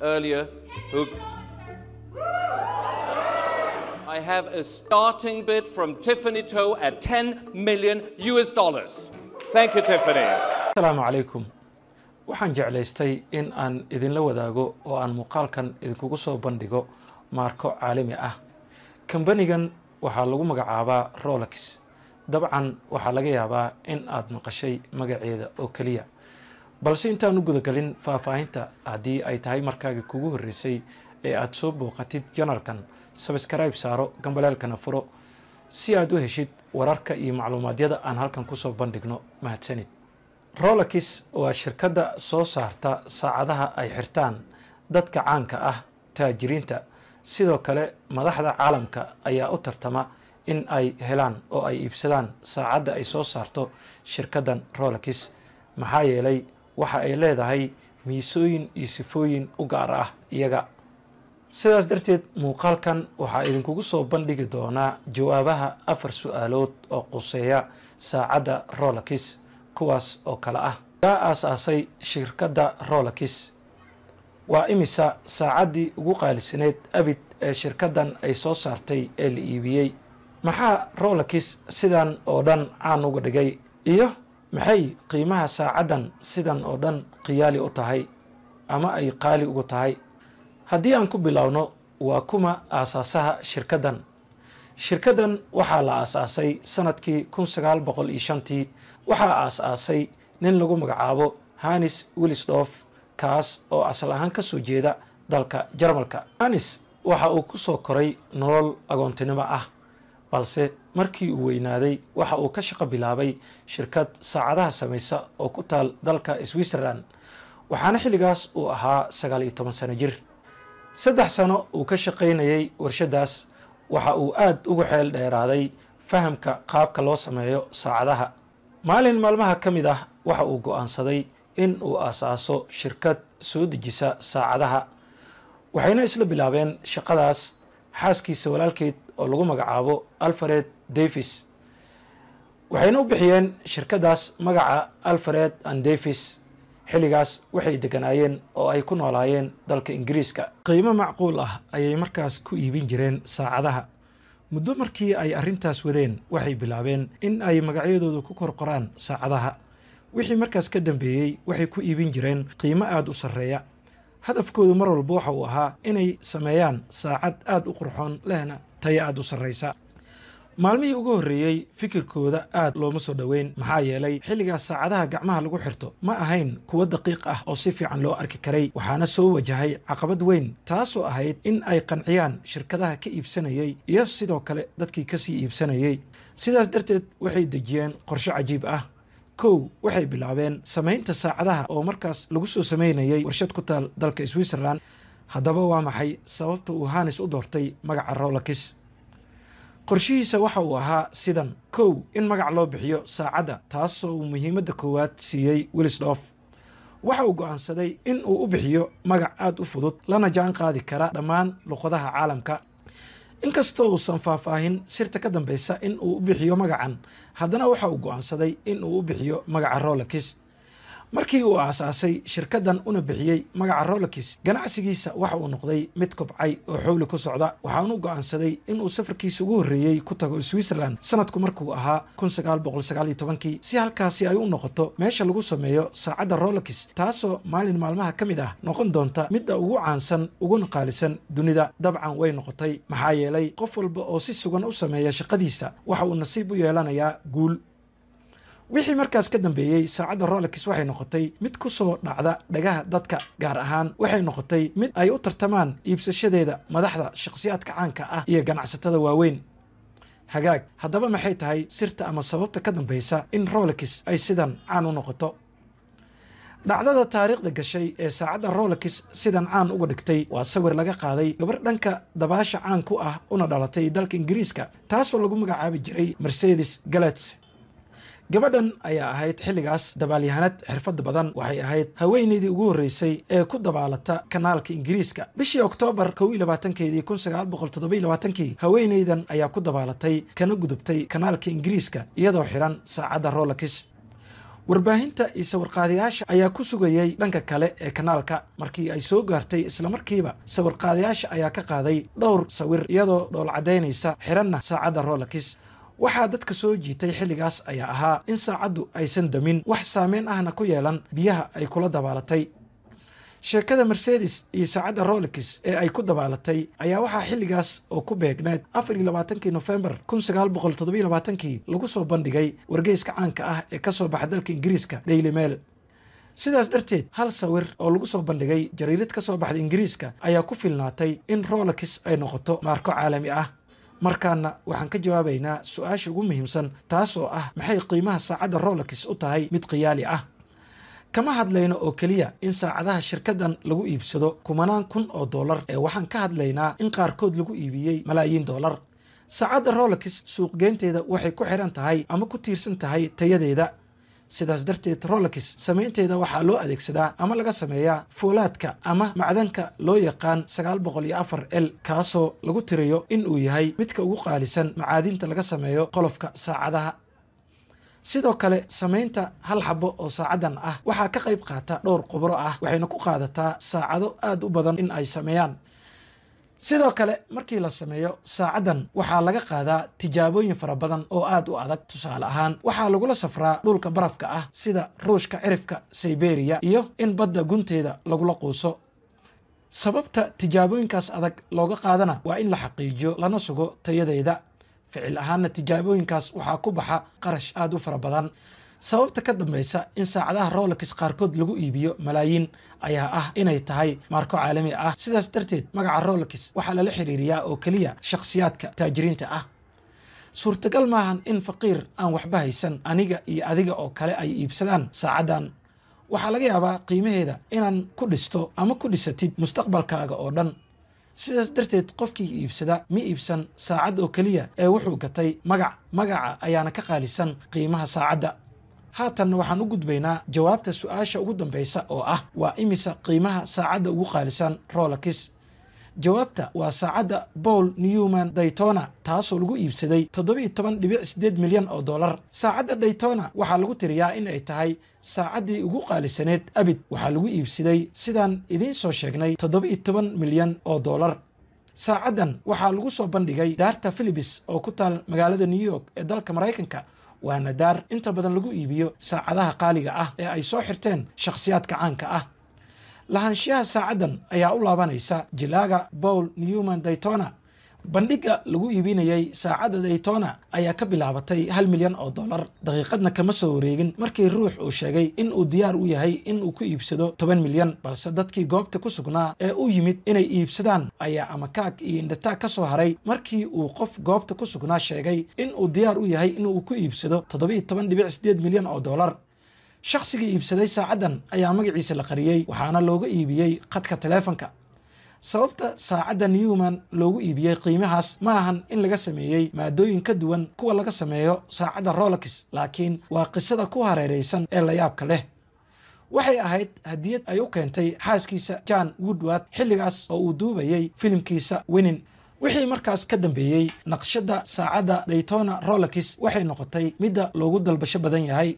earlier who. I have a starting bid from Tiffany Toe at 10 million US dollars. Thank you, Tiffany. asalaamu calaykum waxaan jeclaystay in aan idinla wadaago oo aan muuqaalkan idinkugu soo bandhigo maarko caalami ah kambanigan waxaa lagu magacaabaa rolex dabcan waxaa laga yaabaa in aad maqashay magaceeda oo keliya balse intaan u gudagelin faahfaahinta haddii ay tahay markaaga kugu horreysay ee aada soo booqatid janalkan sabskribe saaro gambaleelkana furo si aad u heshid wararka iyo macluumaadyada aan halkan ku soo bandhigno. Mahadsanid. Rolex waa shirkadda soo saarta saacadaha ay xirtaan dadka caanka ah taajiriinta. Sidoo kale madaxda caalamka ayaa u tartama in ay helaan oo ay iibsadaan saacadda ay soo saarto shirkaddan rolex maxaa yeelay waxa ay leedahay miisooyin iyo sifooyin u gaar ah iyaga. Sidaas darteed muuqaalkan waxaa idinkugu soo bandhigi doonaa jawaabaha afar su'aalood oo quseeya saacadda rolex kuwaas oo kale ah. Yaa aas-aasay shirkadda rolex waa imisa saacaddii ugu qaalisaneyd abid ee shirkaddan ay soo saartay ee la iibiyey? Maxaa rolex sidan oo dhan caan uga dhigay? Iyo maxay qiimaha saacaddan sidan oo dhan khiyaali u tahay ama ay qaali ugu tahay? Haddii aan ku bilowno waa kuma aasaasaha shirkaddan shirkaddan waxaa la aas-aasay sannadkii kun sagaal boqol iyo shantii. Waxaa aas-aasay nin lagu magacaabo hanis willisdorf kaas oo asal ahaan ka soo jeeda dalka jarmalka. Hanis waxa uu ku soo koray nolol agoontinimo ah balse markii uu weynaaday waxa uu ka shaqo bilaabay shirkad saacadaha samaysa oo ku taal dalka switzerland waxaana xilligaas uu ahaa sagaal iyo toban sano jir. Saddex sano uu ka shaqaynayay warshadaas waxa uu aada ugu xeel dheeraaday fahamka qaabka loo sameeyo saacadaha. Maalin maalmaha ka mid ah waxa uu go'aansaday in uu aasaaso shirkad soo dejisa saacadaha waxayna isla bilaabeen shaqadaas xaaskiisa walaalkeed oo lagu magacaabo alfred davis. Waxayna u bixiyeen shirkaddaas magaca alfred and davis. Xilligaas waxay deganaayeen oo ay ku noolaayeen dalka ingiriiska. Qiimo macquul ah ayay markaas ku iibin jireen saacadaha. Muddo markii ay arrintaas wadeen waxay bilaabeen in ay magacyadooda ku kor qoraan saacadaha. Wixii markaas ka dambeeyey waxay ku iibin jireen qiimo aada u sarreeya. Hadafkoodu mar walba waxa uu ahaa inay sameeyaan saacad aada u qurxoon lehna taya aada u sarraysa maalmihii ugu horreeyey fikirkooda aad looma soo dhoweyn maxaa yeelay xilligaas saacadaha gacmaha lagu xirto ma ahayn kuwo daqiiq ah oo si fiican loo arki karay. Waxaana soo wajahay caqabad weyn taasoo ahayd in ay qanciyaan shirkadaha ka iibsanayey iyo sidoo kale dadkii ka sii iibsanayey sidaas darteed waxay dejiyeen qorsho cajiib ah. Kow waxay bilaabeen samaynta saacadaha oo markaas lagu soo samaynayay warshad ku taal dalka switzerland. Haddaba waa maxay sababta uu hanis u doortay magaca rolex qorshihiisa waxa uu ahaa sidan kow in magac loo bixiyo saacadda taasoo uu muhiimadda koowaad siiyey willisdorf waxa uu go'aansaday in uu u bixiyo magac aada u fudud lana jaan qaadi kara dhammaan luqadaha caalamka. Inkastoo uusan faahfaahin sirta ka dambeysa in uu u bixiyo magacan. Haddana waxa uu go'aansaday in uu u bixiyo magaca rolex markii uu aasaasay shirkaddan una bixiyey magaca rolex ganacsigiisa waxa uu noqday mid kobcay oo xowli ku socda. Waxaanu go'aansaday inuu safarkiisa ugu horreeyey ku tago switzerland sanadku markuu ahaa kun sagaal boqol sagaal iyo tobankii si halkaasi ay u noqoto meesha lagu sameeyo saacadda rolex taasoo maalin maalmaha ka mid ah noqon doonta midda ugu caansan uguna qaalisan dunida. Dabcan way noqotay maxaa yeelay qof walba oo si sugan u sameeya shaqadiisa waxa uu nasiib u yeelanayaa guul wixii markaas ka dambeeyey saacadda rolex waxay noqotay mid ku soo dhacda dhagaha dadka gaar ahaan waxay noqotay mid ay u tartamaan iibsashadeeda madaxda shakhsiyaadka caanka ah iyo ganacsatada waaweyn. Hagaag haddaba maxay tahay sirta ama sababta ka dambeysa in rolex ay sidan caan u noqoto? Dhacdada taariikhda gashay ee saacadda rolex sidan caan uga dhigtay waa sawir laga qaaday gabar dhanka dabaasha caan ku ah una dhalatay dalka ingiriiska taasoo lagu magacaabi jiray mercedes galets gabadhan ayaa ahayd xilligaas dabaalyahanad xirfad badan. Waxay ahayd haweeneydii ugu horreysay ee ku dabaalata kanaalka ingiriiska. Bishii oktoobar kow haweeneydan ayaa ku dabaalatay kana gudubtay kanaalka ingiriiska iyadoo xiran saacadda rolex warbaahinta iyo sawirqaadayaasha ayaa ku sugayey dhanka kale ee kanaalka markii ay soo gaartay islamarkiiba sawirqaadayaasha ayaa ka qaaday dhowr sawir iyadoo dhool caddaynaysa xiranna saacadda rolakis waxaa dadka soo jiitay xilligaas ayaa ahaa in saacaddu aysan damin wax saameyn ahna ku yeelan biyaha ay kula dabaalatay. Sheekada mercedes iyo saacadda rolix ee ay ku dabaalatay ayaa waxaa xilligaas oo ku beegneed afar iyo labaatankii nofembar kun sagaal boqol toddobiyo labaatankii lagu soo bandhigay wargeyska caanka ah ee ka soo baxa dalka ingiriiska daily mail. Sidaas darteed hal sawir oo lagu soo bandhigay jariirad ka soo baxda ingiriiska ayaa ku filnaatay in rolix ay noqoto maarko caalami ah markaana waxaan ka jawaabaynaa su'aasha ugu muhiimsan taas oo ah maxay qiimaha saacadda rolix u tahay mid khiyaali ah? Kama hadlayno oo keliya in saacadaha shirkaddan lagu iibsado kumanaan kun oo dollar ee waxaan ka hadlaynaa in qaarkood lagu iibiyey malaayiin dollar. Saacadda rolix suuqgeynteeda waxay ku xiran tahay ama ku tiirsan tahay tayadeeda sidaas darteed rolix samaynteeda waxaa loo adeegsadaa ama laga sameeyaa foolaadka ama macdanka loo yaqaan sagaal boqol iyo afar l kaasoo lagu tirayo in uu yahay midka ugu qaalisan macaadinta laga sameeyo qolofka saacadaha. Sidoo kale samaynta hal xabo oo saacadan ah waxaa ka qayb qaata dhowr qubro ah waxayna ku qaadataa saacado aada u badan in ay sameeyaan sidoo kale markii la sameeyo saacaddan waxaa laga qaadaa tijaabooyin fara badan oo aada u adag. Tusaale ahaan waxaa lagula safraa dhulka barafka ah sida ruushka cirifka siberiya iyo in badda gunteeda lagula quuso. Sababta tijaabooyinkaas adag looga qaadana waa in la xaqiijiyo lana sugo tayadeeda ficil ahaanna tijaabooyinkaas waxaa ku baxa qarash aada u fara badan sababta ka dambaysa in saacadaha rolix qaarkood lagu iibiyo malaayiin ayaa ah inay tahay maarko caalami ah. Sidaas darteed magaca rolix waxaa lala xiriiriyaa oo keliya shakhsiyaadka taajiriinta ah. Suurtagal maahan in faqiir aan waxba haysan aniga iyo adiga oo kale ay iibsadaan saacaddan. Waxaa laga yaabaa qiimaheeda inaan ku dhisto ama ku dhisatid mustaqbalkaaga oo dhan. Sidaas darteed qofkii iibsada ma iibsan saacad oo keliya ee wuxuu gatay magac. Magaca ayaana ka qaalisan qiimaha saacadda haatanna waxaan u gudbaynaa jawaabta su'aasha ugu dambaysa oo ah waa imisa qiimaha saacadda ugu qaalisan rolakis jawaabta waa saacadda paul newman daytona taasoo lagu iibsaday toddoba iyo toban dhibic sideed milyan oo dollar. Saacadda daytona waxaa lagu tiriyaa in ay tahay saacaddii ugu qaalisaneed abid. Waxaa lagu iibsaday sidaan idiin soo sheegnay toddoba iyo toban milyan oo dollar. Saacaddan waxaa lagu soo bandhigay daarta philibis oo ku taal magaalada new york ee dalka maraykanka waana daar inta badan lagu iibiyo saacadaha qaaliga ah ee ay soo xirteen shakhsiyaadka caanka ah. Lahaanshiyaha saacaddan ayaa u laabanaysa jilaaga paul newman daytona bandhigga lagu iibinayey saacadda daytona ayaa ka bilaabatay hal milyan oo dollar. Daqiiqadna kama soo wareegin markii ruux uu sheegay in uu diyaar u yahay in uu ku iibsado toban milyan balse dadkii goobta ku sugnaa ee u yimid inay iibsadaan ayaa amakaag iyo indhataag ka soo haray markii uu qof goobta ku sugnaa sheegay in uu diyaar u yahay inuu ku iibsado toddobiiyo toban dhibic sideed milyan oo dollar. Shakhsigii iibsaday saacaddan ayaa magaciisa la qariyey waxaana looga iibiyey khadka taleefanka sababta saacadda newman loogu iibiyey qiimahaas ma ahan in laga sameeyey maadooyin ka duwan kuwa laga sameeyo saacadda rolix laakiin waa qisada ku hareeraysan ee layaabka leh. Waxay ahayd hadiyad ay u keentay xaaskiisa john woodward xilligaas oo uu duubayey filimkiisa winin wixii markaas ka dambeeyey naqshadda saacadda daytona rolix waxay noqotay midda loogu dalbasho badan yahay